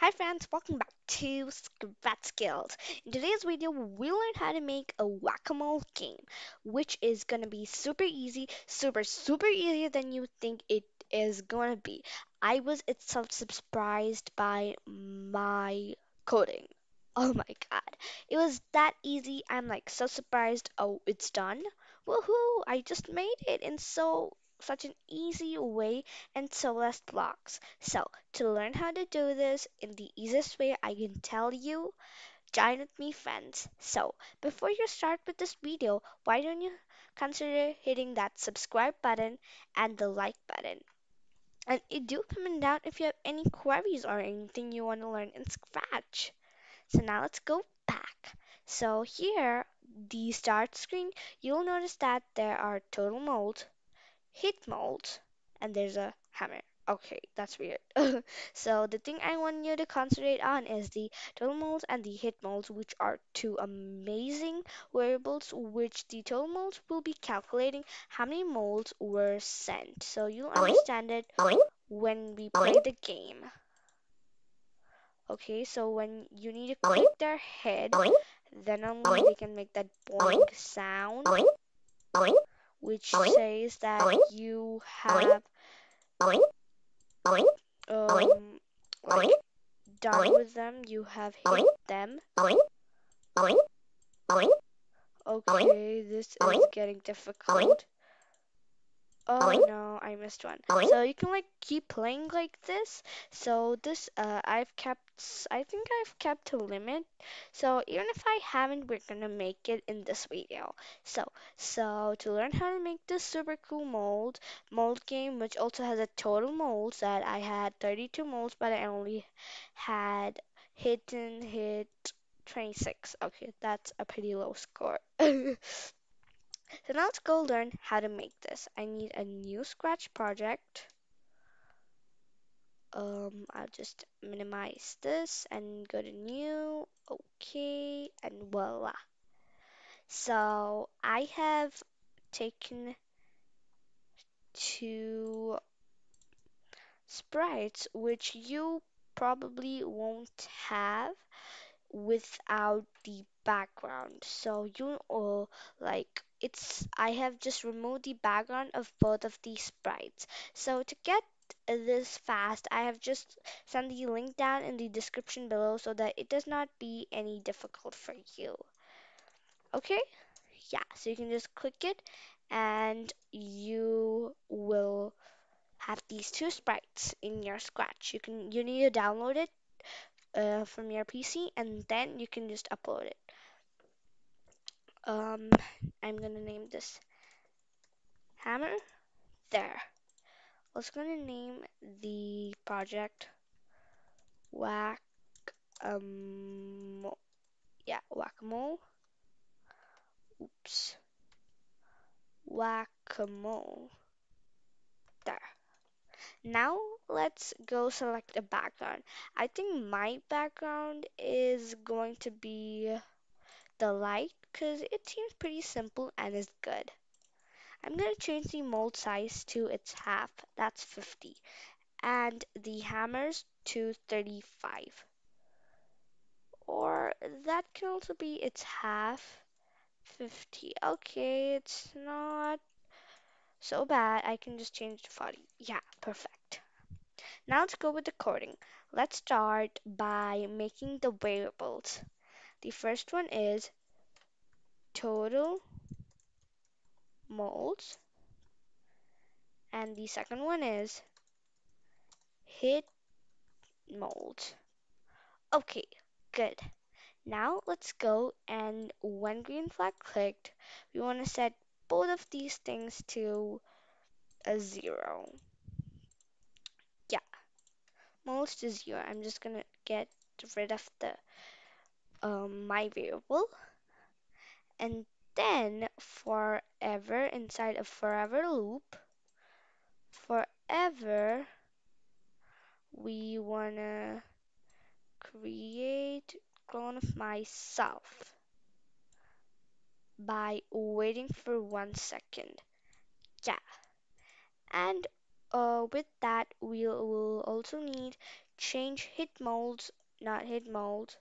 Hi friends, welcome back to Scratch Skills. In today's video, we learn how to make a whack-a-mole game, which is gonna be super easy, super, super easier than you think it is gonna be. I was itself surprised by my coding. Oh my God. It was that easy. I'm like so surprised. Oh, it's done. Woohoo! I just made it in so such an easy way and so less blocks. So, to learn how to do this in the easiest way I can tell you, join with me, friends. So, before you start with this video, why don't you consider hitting that subscribe button and the like button? And do comment down if you have any queries or anything you want to learn in Scratch. So now let's go back. So here, the start screen, you'll notice that there are total molds, hit molds, and there's a hammer. Okay, that's weird. So the thing I want you to concentrate on is the total molds and the hit molds, which are two amazing variables, which the total molds will be calculating how many molds were sent. So you'll understand it when we play the game. Okay, so when you need to click their head, then only they can make that boing sound, which says that you have um like done with them, you have hit them. Okay, this is getting difficult. Oh no, I missed one. So you can like keep playing like this. So this uh I've kept I think I've kept a limit. So even if I haven't, we're gonna make it in this video. So so to learn how to make this super cool mold mold game, which also has a total molds that I had 32 molds, but I only had hit and hit 26. Okay, that's a pretty low score. So now let's go learn how to make this. I need a new Scratch project. Um, I'll just minimize this and go to new. Okay, and voila. So I have taken two sprites, which you probably won't have without the background. So you uh, like it's I have just removed the background of both of these sprites. So to get this fast, I have just sent the link down in the description below so that it does not be any difficult for you. Okay? Yeah, so you can just click it and you will have these two sprites in your Scratch. You can you need to download it uh, from your PC and then you can just upload it. Um, I'm gonna name this hammer. There. Let's gonna name the project whack um yeah whack-a-mole. Oops, whack-a-mole. There. Now let's go select a background. I think my background is going to be the light because it seems pretty simple and is good. I'm going to change the mold size to its half, that's 50, and the hammers to 35. Or that can also be its half, 50. Okay, it's not so bad. I can just change to 40. Yeah, perfect. Now let's go with the coding. Let's start by making the variables. The first one is total molds, and the second one is hit molds. Okay, good. Now let's go and when green flag clicked, we want to set both of these things to a zero. Molds to zero. I'm just gonna get rid of the um, my variable and then forever inside a forever loop, forever we wanna create clone of myself by waiting for one second. Yeah, and uh, with that we will also need change hit molds, not hit molds,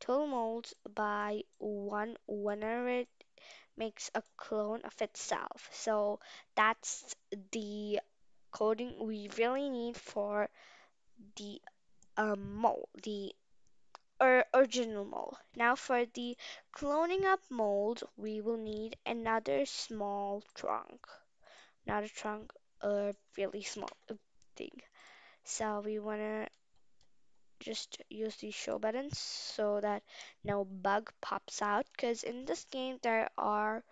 total molds by one whenever it makes a clone of itself. So that's the coding we really need for the um, mold, the or original mold. Now for the cloning up mold, we will need another small trunk. Not a trunk, a really small thing. So we want to just use the show buttons so that no bug pops out because in this game there are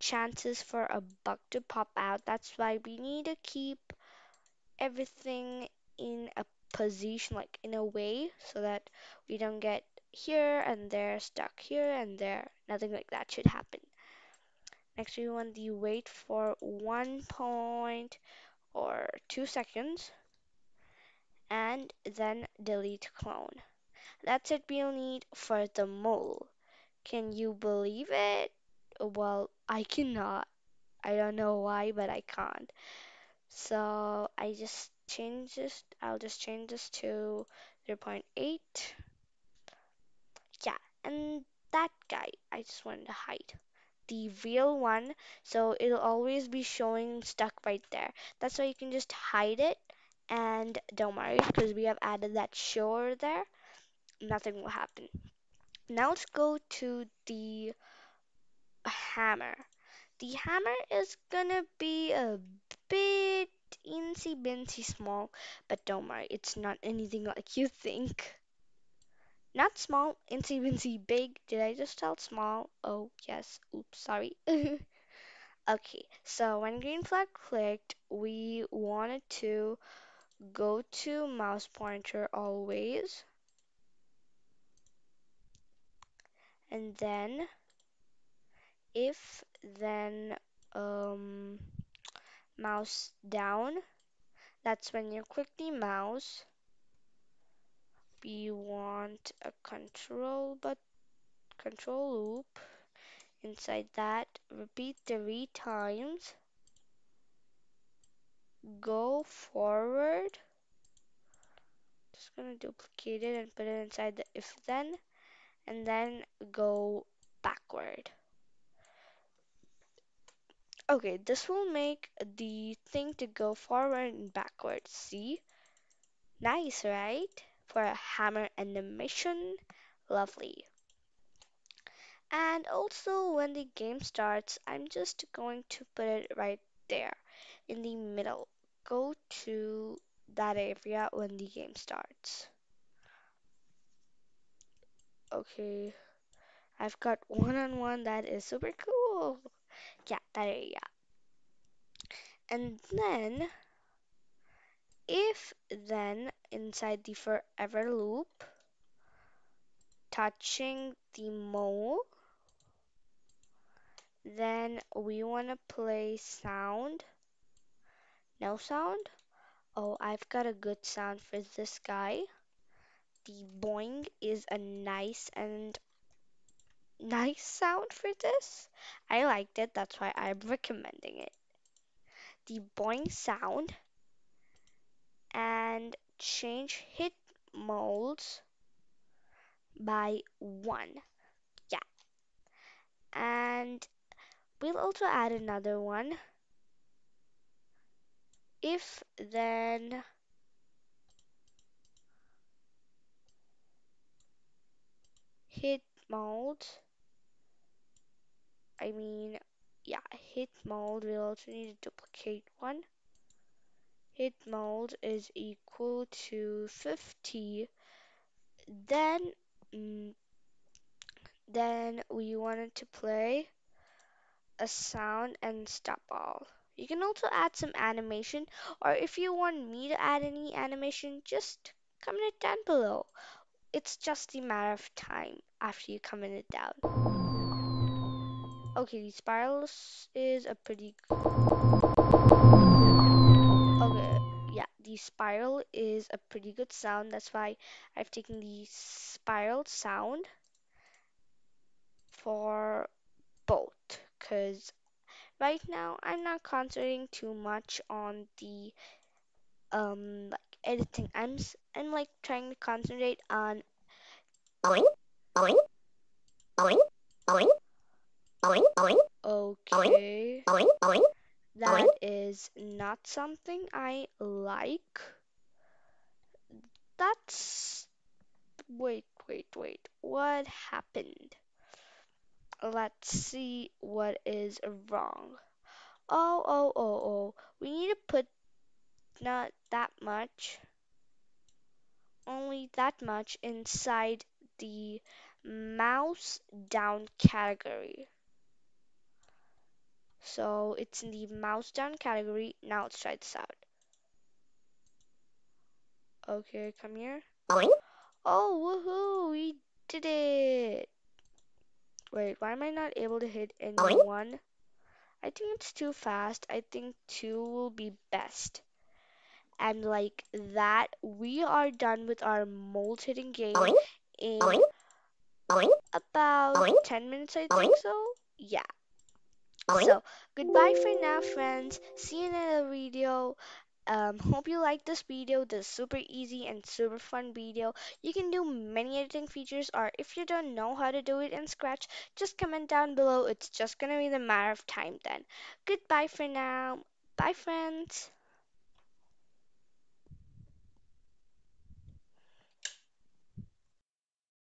chances for a bug to pop out. That's why we need to keep everything in a position, like in a way, so that we don't get here and there, stuck here and there. Nothing like that should happen. We want the wait for one point or two seconds and then delete clone. That's it we'll need for the mole. Can you believe it? Well, I cannot. I don't know why, but I can't. So I just change this. I'll just change this to 0.8. Yeah, and that guy, I just wanted to hide. The real one, so it'll always be showing stuck right there. That's why you can just hide it and don't worry because we have added that show there. Nothing will happen. Now let's go to the hammer. The hammer is gonna be a bit insy binsy small, but don't worry, it's not anything like you think. Not small, insy binsy big. Did I just tell small? Oh, yes. Oops, sorry. Okay, so when green flag clicked, we wanted to go to mouse pointer always. And then if then um, mouse down, that's when you click the mouse. We want a control but control loop. Inside that, repeat three times. Go forward. Just gonna duplicate it and put it inside the if then, and then go backward. Okay, this will make the thing to go forward and backwards. See? Nice, right? For a hammer animation. Lovely. And also, when the game starts, I'm just going to put it right there in the middle. Go to that area when the game starts. Okay, I've got one on one that is super cool. Yeah, that area. And then, if then inside the forever loop, touching the mole, then we want to play sound. No sound? Oh, I've got a good sound for this guy. The boing is a nice and nice sound for this. I liked it, that's why I'm recommending it. The boing sound and change hit molds by one. Yeah. And we'll also add another one. If then hit mold, I mean, yeah, hit mold, we'll also need to duplicate one. Hit mold is equal to 50. Then, mm, then we wanted to play a sound and stop all. You can also add some animation, or if you want me to add any animation, just comment it down below. It's just a matter of time after you comment it down. Okay, the spirals is a pretty... The spiral is a pretty good sound. That's why I've taken the spiral sound for both, because Right now, I'm not concentrating too much on the um like editing. I'm I'm like trying to concentrate on okay. That oh? is not something I like. That's wait, wait, wait. What happened? Let's see what is wrong. Oh, oh, oh, oh. We need to put not that much, only that much inside the mouse down category. So it's in the mouse down category. Now let's try this out. Okay, come here. Oh, woohoo! We did it! Wait, why am I not able to hit any one? I think it's too fast. I think two will be best. And like that, we are done with our mold hitting game in about Boing. 10 minutes, I think so. Yeah. So, goodbye for now, friends. See you in another video. Um, hope you like this video, this super easy and super fun video. You can do many editing features, or if you don't know how to do it in Scratch, just comment down below. It's just gonna be the matter of time then. Goodbye for now. Bye, friends.